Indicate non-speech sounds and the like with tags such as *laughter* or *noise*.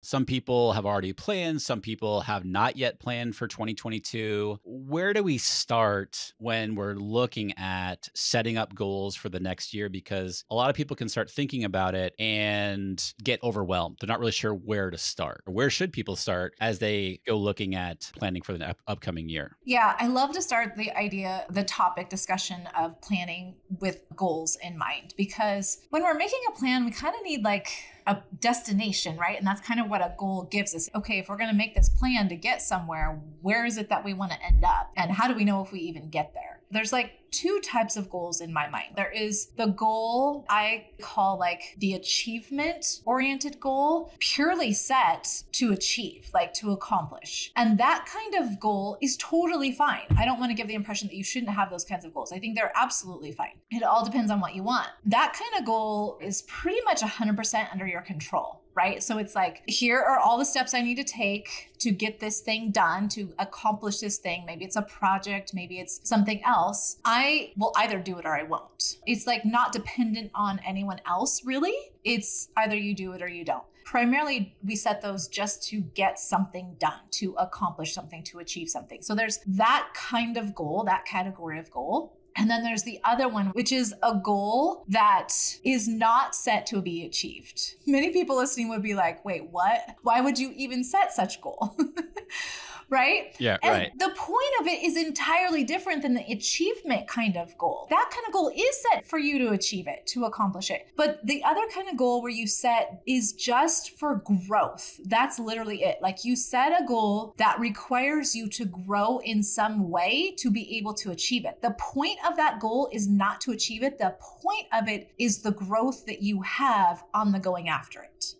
Some people have already planned, some people have not yet planned for 2022. Where do we start when we're looking at setting up goals for the next year? Because a lot of people can start thinking about it and get overwhelmed. They're not really sure where to start. Where should people start as they go looking at planning for the up- upcoming year? Yeah, I love to start the idea, the topic discussion of planning with goals in mind because when we're making a plan, we kind of need like a destination, right? And that's kind of what a goal gives us. Okay, if we're going to make this plan to get somewhere, where is it that we want to end up? And how do we know if we even get there? There's like two types of goals in my mind. There is the goal I call like the achievement oriented goal, purely set to achieve, like to accomplish. And that kind of goal is totally fine. I don't want to give the impression that you shouldn't have those kinds of goals. I think they're absolutely fine. It all depends on what you want. That kind of goal is pretty much 100% under your control right? So it's like, here are all the steps I need to take to get this thing done, to accomplish this thing. Maybe it's a project, maybe it's something else. I will either do it or I won't. It's like not dependent on anyone else, really. It's either you do it or you don't primarily we set those just to get something done, to accomplish something, to achieve something. So there's that kind of goal, that category of goal. And then there's the other one, which is a goal that is not set to be achieved. Many people listening would be like, wait, what? Why would you even set such a goal? *laughs* right? Yeah, and right. The point of it is entirely different than the achievement kind of goal. That kind of goal is set for you to achieve it, to accomplish it. But the other kind of goal where you set is just for growth. That's literally it. Like you set a goal that requires you to grow in some way to be able to achieve it. The point of that goal is not to achieve it. The point of it is the growth that you have on the going after it.